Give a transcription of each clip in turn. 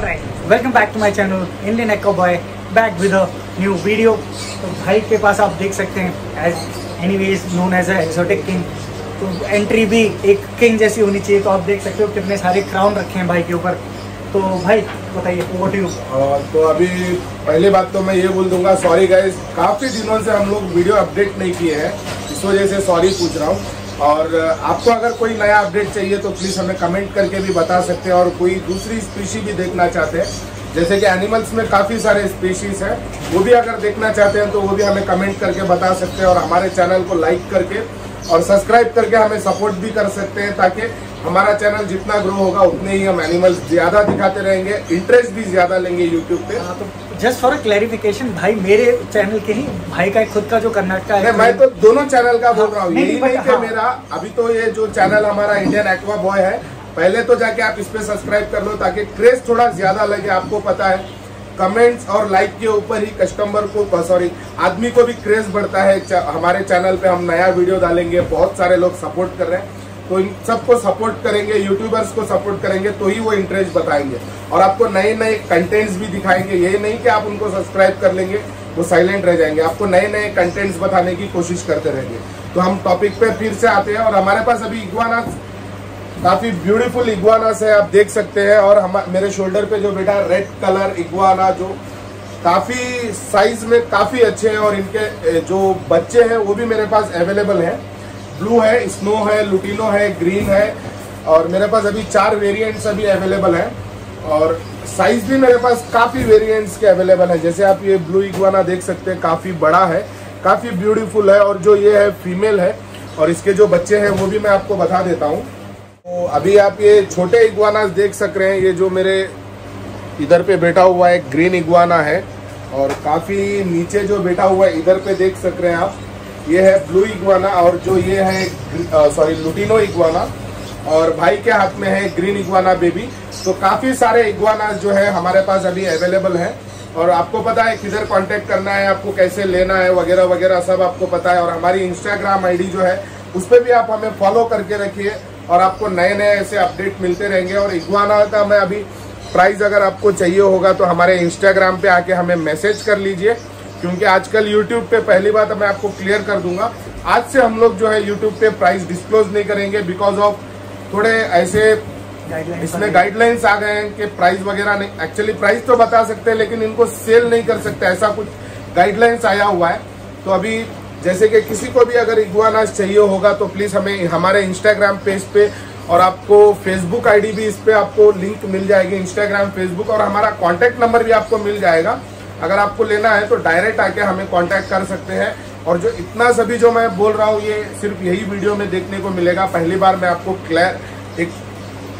Alright, welcome back to my channel Indian Echo Boy back with a new video. तो भाई के पास आप देख सकते हैं as anyways known as exotic king तो एंट्री भी एक किंग जैसी होनी चाहिए तो आप देख सकते हो कितने सारे क्राउन रखे हैं भाई के ऊपर। तो भाई बताइए व्हाट यू तो अभी पहली बात तो मैं ये बोल दूँगा सॉरी गाइस काफ़ी दिनों से हम लोग वीडियो अपडेट नहीं किए हैं इस वजह से सॉरी पूछ रहा हूँ। और आपको अगर कोई नया अपडेट चाहिए तो प्लीज़ हमें कमेंट करके भी बता सकते हैं और कोई दूसरी स्पीशी भी देखना चाहते हैं। जैसे कि एनिमल्स में काफ़ी सारे स्पीशीज हैं। वो भी अगर देखना चाहते हैं तो वो भी हमें कमेंट करके बता सकते हैं और हमारे चैनल को लाइक करके और सब्सक्राइब करके हमें सपोर्ट भी कर सकते हैं ताकि हमारा चैनल जितना ग्रो होगा उतने ही हम एनिमल्स ज़्यादा दिखाते रहेंगे इंटरेस्ट भी ज़्यादा लेंगे यूट्यूब पे। हाँ, तो जस्ट फॉर क्लैरिफिकेशन भाई मेरे चैनल के ही भाई का खुद का जो कर्नाटक है मैं तो दोनों चैनल का बोल रहा हूँ। यही नहीं, नहीं कि हाँ। मेरा अभी तो ये जो चैनल हमारा इंडियन एक्वा बॉय है पहले तो जाके आप इस पे सब्सक्राइब कर लो ताकि क्रेज थोड़ा ज़्यादा लगे आपको पता है। कमेंट्स और लाइक के ऊपर ही कस्टमर को सॉरी आदमी को भी क्रेज बढ़ता है। हमारे चैनल पे हम नया वीडियो डालेंगे बहुत सारे लोग सपोर्ट कर रहे हैं। तो इन सबको सपोर्ट करेंगे यूट्यूबर्स को सपोर्ट करेंगे तो ही वो इंटरेस्ट बताएँगे। और आपको नए नए कंटेंट्स भी दिखाएँगे। ये नहीं कि आप उनको सब्सक्राइब कर लेंगे, वो साइलेंट रह जाएँगे। आपको नए नए कंटेंट्स बताने की कोशिश करते रहेंगे। तो हम टॉपिक पे फिर से आते हैं और हमारे पास अभी इग्वाना काफ़ी ब्यूटीफुल इग्वानास है, आप देख सकते हैं। और हम, मेरे शोल्डर पे जो बेटा रेड कलर इग्वाना जो काफ़ी साइज़ में काफ़ी अच्छे हैं और इनके जो बच्चे हैं, वो भी मेरे पास अवेलेबल हैं। ब्लू है, स्नो है, लुटिनो है, ग्रीन है, और मेरे पास अभी चार वेरिएंट्स अभी अवेलेबल हैं। और साइज़ भी मेरे पास काफ़ी वेरिएंट्स के अवेलेबल है। जैसे आप ये ब्लू इग्वाना देख सकते हैं, काफ़ी बड़ा है, काफ़ी ब्यूटीफुल है, और जो ये है फीमेल है। और इसके जो बच्चे हैं, वो भी मैं आपको बता देता हूँ। तो अभी आप ये छोटे इग्वानास देख सक रहे हैं। ये जो मेरे इधर पे बैठा हुआ है ग्रीन इग्वाना है, और काफ़ी नीचे जो बैठा हुआ है, इधर पे देख सक रहे हैं आप। ये है ब्लू इग्वाना और जो ये है सॉरी लुटिनो इग्वाना। और भाई के हाथ में है ग्रीन इग्वाना बेबी। तो काफ़ी सारे इग्वाना जो है हमारे पास अभी अवेलेबल है। और आपको पता है किधर कांटेक्ट करना है, आपको कैसे लेना है, वगैरह वगैरह सब आपको पता है। और हमारी इंस्टाग्राम आईडी जो है, उस पर भी आप हमें फॉलो करके रखिए। और आपको नए नए ऐसे अपडेट मिलते रहेंगे। और इग्वाना का मैं अभी प्राइस अगर आपको चाहिए होगा तो हमारे इंस्टाग्राम पे आके हमें मैसेज कर लीजिए। क्योंकि आजकल यूट्यूब पे पहली बात मैं आपको क्लियर कर दूँगा। आज से हम लोग जो है यूट्यूब पे प्राइस डिस्क्लोज नहीं करेंगे बिकॉज़ ऑफ़ थोड़े ऐसे इसमें गाइडलाइंस आ गए हैं कि प्राइस वगैरह नहीं। एक्चुअली प्राइस तो बता सकते हैं लेकिन इनको सेल नहीं कर सकते। ऐसा कुछ गाइडलाइंस आया हुआ है। तो अभी जैसे कि किसी को भी अगर इग्वानास चाहिए होगा तो प्लीज़ हमें हमारे इंस्टाग्राम पेज पे और आपको फेसबुक आईडी भी इस पे आपको लिंक मिल जाएगी इंस्टाग्राम फेसबुक और हमारा कॉन्टैक्ट नंबर भी आपको मिल जाएगा। अगर आपको लेना है तो डायरेक्ट आके हमें कांटेक्ट कर सकते हैं। और जो इतना सभी जो मैं बोल रहा हूँ, ये सिर्फ़ यही वीडियो में देखने को मिलेगा। पहली बार मैं आपको क्लियर एक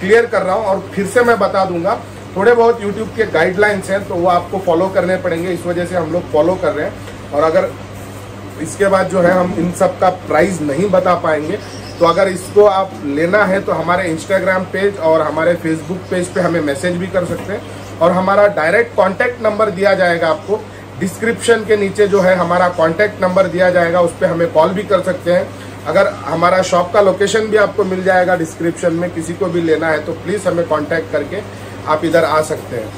क्लियर कर रहा हूँ और फिर से मैं बता दूँगा। थोड़े बहुत यूट्यूब के गाइडलाइंस हैं तो वो आपको फॉलो करने पड़ेंगे। इस वजह से हम लोग फॉलो कर रहे हैं। और अगर इसके बाद जो है, हम इन सब का प्राइस नहीं बता पाएँगे। तो अगर इसको आप लेना है तो हमारे इंस्टाग्राम पेज और हमारे फेसबुक पेज पे हमें मैसेज भी कर सकते हैं। और हमारा डायरेक्ट कांटेक्ट नंबर दिया जाएगा आपको। डिस्क्रिप्शन के नीचे जो है हमारा कांटेक्ट नंबर दिया जाएगा उस पर हमें कॉल भी कर सकते हैं। अगर हमारा शॉप का लोकेशन भी आपको मिल जाएगा डिस्क्रिप्शन में किसी को भी लेना है तो प्लीज़ हमें कॉन्टैक्ट करके आप इधर आ सकते हैं।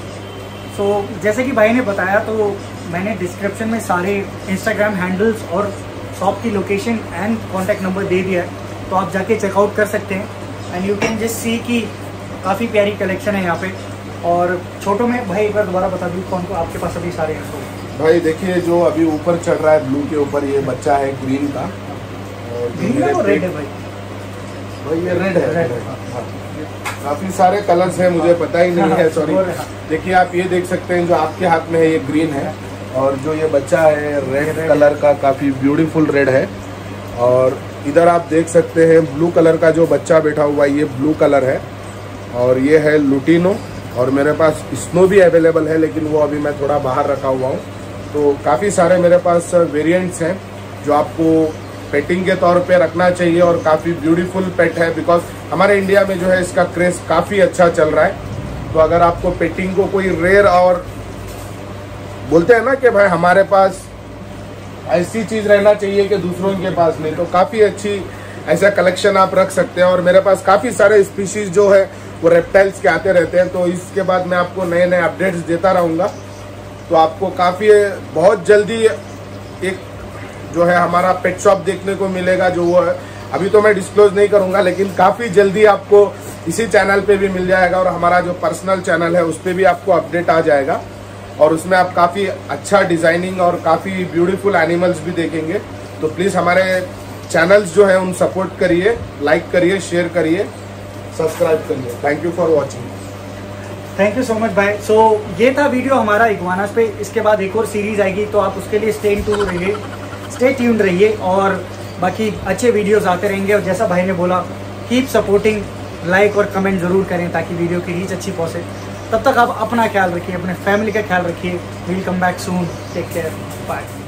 सो so, जैसे कि भाई ने बताया तो मैंने डिस्क्रिप्शन में सारे इंस्टाग्राम हैंडल्स और शॉप की लोकेशन एंड कॉन्टैक्ट नंबर दे दिया है। तो आप जाके चेकआउट कर सकते हैं। And you can just see कि काफ़ी प्यारी कलेक्शन है यहाँ पे। और छोटों में भाई एक बार दोबारा बता दूँ कौन को आपके पास अभी सारे हैं? तो भाई देखिए जो अभी ऊपर चढ़ रहा है ब्लू के ऊपर ये बच्चा है ग्रीन का। ग्रीन और रेड है भाई। भाई ये रेड है Red है, हाँ। काफ़ी सारे कलर्स हैं मुझे पता ही नहीं है हाँ, सॉरी हाँ। देखिए आप ये देख सकते हैं जो आपके हाथ में है ये ग्रीन है। और जो ये बच्चा है रेड कलर का काफ़ी ब्यूटीफुल रेड है। और इधर आप देख सकते हैं ब्लू कलर का जो बच्चा बैठा हुआ है ये ब्लू कलर है। और ये है लुटिनो और मेरे पास स्नो भी अवेलेबल है, लेकिन वो अभी मैं थोड़ा बाहर रखा हुआ हूँ। तो काफ़ी सारे मेरे पास वेरिएंट्स हैं, जो आपको पेटिंग के तौर पे रखना चाहिए और काफ़ी ब्यूटीफुल पेट है बिकॉज़ हमारे इंडिया में जो है इसका क्रेज काफ़ी अच्छा चल रहा है। तो अगर आपको पेटिंग को कोई रेयर और बोलते हैं ना कि भाई हमारे पास ऐसी चीज़ रहना चाहिए कि दूसरों के पास नहीं तो काफ़ी अच्छी ऐसा कलेक्शन आप रख सकते हैं। और मेरे पास काफ़ी सारे स्पीशीज जो है वो रेप्टाइल्स के आते रहते हैं तो इसके बाद मैं आपको नए नए अपडेट्स देता रहूँगा। तो आपको काफ़ी, बहुत जल्दी एक जो है हमारा पेट शॉप देखने को मिलेगा, जो वो है। अभी तो मैं डिस्क्लोज नहीं करूँगा, लेकिन काफ़ी जल्दी आपको इसी चैनल पे भी मिल जाएगा और हमारा जो पर्सनल चैनल है, उस पर भी आपको अपडेट आ जाएगा। और उसमें आप काफ़ी अच्छा डिज़ाइनिंग और काफ़ी ब्यूटीफुल एनिमल्स भी देखेंगे। तो प्लीज़ हमारे चैनल्स जो है, उन सपोर्ट करिए लाइक करिए शेयर करिए। सब्सक्राइब करिए thank you for watching thank you so much भाई सो ये था वीडियो हमारा इगवानास पे। इसके बाद एक और सीरीज़ आएगी तो आप उसके लिए स्टे टू रहिए। स्टे ट्यून रहिए और बाकी अच्छे वीडियोस आते रहेंगे। और जैसा भाई ने बोला कीप सपोर्टिंग लाइक और कमेंट ज़रूर करें ताकि वीडियो की रीच अच्छी पहुँचे। तब तक आप अपना ख्याल रखिए, अपने फैमिली का ख्याल रखिए। Will come back soon take care bye